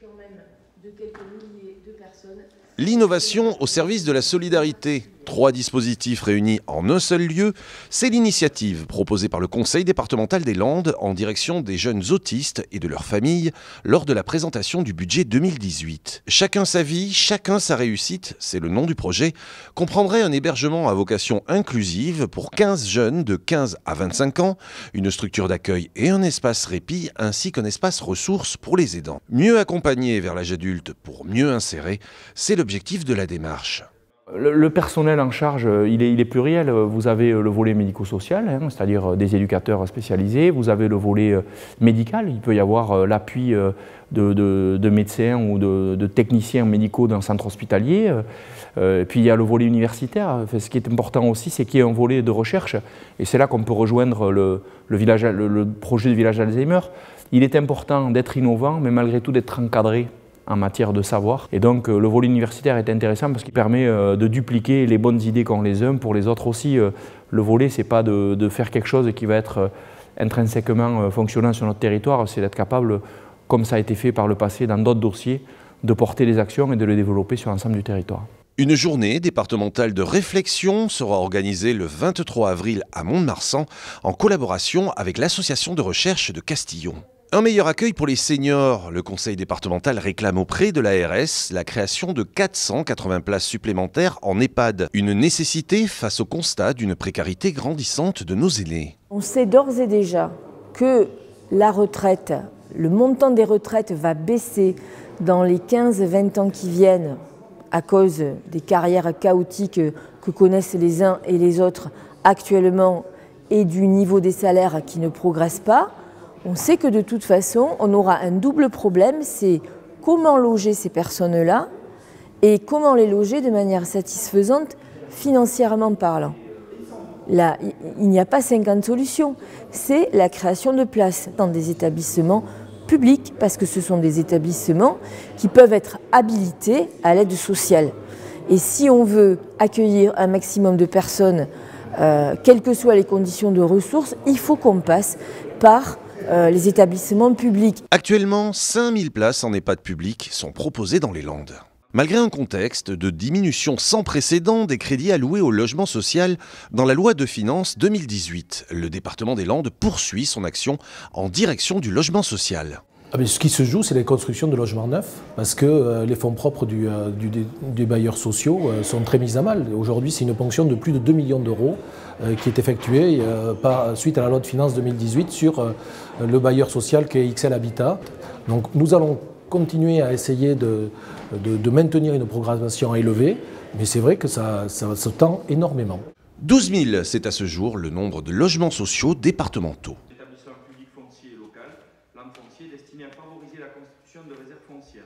quand même de quelques milliers de personnes. L'innovation au service de la solidarité. Trois dispositifs réunis en un seul lieu, c'est l'initiative proposée par le Conseil départemental des Landes en direction des jeunes autistes et de leurs familles lors de la présentation du budget 2018. Chacun sa vie, chacun sa réussite, c'est le nom du projet, comprendrait un hébergement à vocation inclusive pour 15 jeunes de 15 à 25 ans, une structure d'accueil et un espace répit ainsi qu'un espace ressources pour les aidants. Mieux accompagner vers l'âge adulte pour mieux insérer, c'est l'objectif de la démarche. Le, personnel en charge, euh, il est, pluriel. Vous avez euh, le volet médico-social, hein, c'est-à-dire euh, des éducateurs spécialisés. Vous avez le volet médical. Il peut y avoir l'appui de, médecins ou de, techniciens médicaux d'un centre hospitalier. puis il y a le volet universitaire. ce qui est important aussi, c'est qu'il y ait un volet de recherche. Et c'est là qu'on peut rejoindre le, le projet de village Alzheimer. Il est important d'être innovant, mais malgré tout d'être encadré en matière de savoir. Et donc euh, le volet universitaire est intéressant parce qu'il permet euh, de dupliquer les bonnes idées qu'ont les uns pour les autres aussi. Euh, le volet, c'est pas de, faire quelque chose qui va être intrinsèquement fonctionnant sur notre territoire, c'est d'être capable, comme ça a été fait par le passé dans d'autres dossiers, de porter les actions et de les développer sur l'ensemble du territoire. Une journée départementale de réflexion sera organisée le 23 avril à Mont-de-Marsan en collaboration avec l'association de recherche de Castillon. Un meilleur accueil pour les seniors. Le conseil départemental réclame auprès de l'ARS la création de 480 places supplémentaires en EHPAD. Une nécessité face au constat d'une précarité grandissante de nos aînés. On sait d'ores et déjà que la retraite, le montant des retraites va baisser dans les 15-20 ans qui viennent à cause des carrières chaotiques que connaissent les uns et les autres actuellement et du niveau des salaires qui ne progresse pas on sait que de toute façon, on aura un double problème, c'est comment loger ces personnes-là et comment les loger de manière satisfaisante financièrement parlant. Là, il n'y a pas 50 solutions, c'est la création de places dans des établissements publics, parce que ce sont des établissements qui peuvent être habilités à l'aide sociale. Et si on veut accueillir un maximum de personnes, euh, quelles que soient les conditions de ressources, il faut qu'on passe par euh, les établissements publics. Actuellement, 5000 places en EHPAD public sont proposées dans les Landes. Malgré un contexte de diminution sans précédent des crédits alloués au logement social dans la loi de finances 2018, le département des Landes poursuit son action en direction du logement social. Ah, ce qui se joue, c'est la construction de logements neufs, parce que euh, les fonds propres euh, des bailleurs sociaux euh, sont très mis à mal. Aujourd'hui, c'est une ponction de plus de 2 millions d'euros qui est effectuée suite à la loi de finances 2018 sur le bailleur social qui est XL Habitat. Donc nous allons continuer à essayer de, de, maintenir une programmation élevée, mais c'est vrai que ça, ça se tend énormément. 12 000, c'est à ce jour le nombre de logements sociaux départementaux destiné à favoriser la constitution de réserves foncières.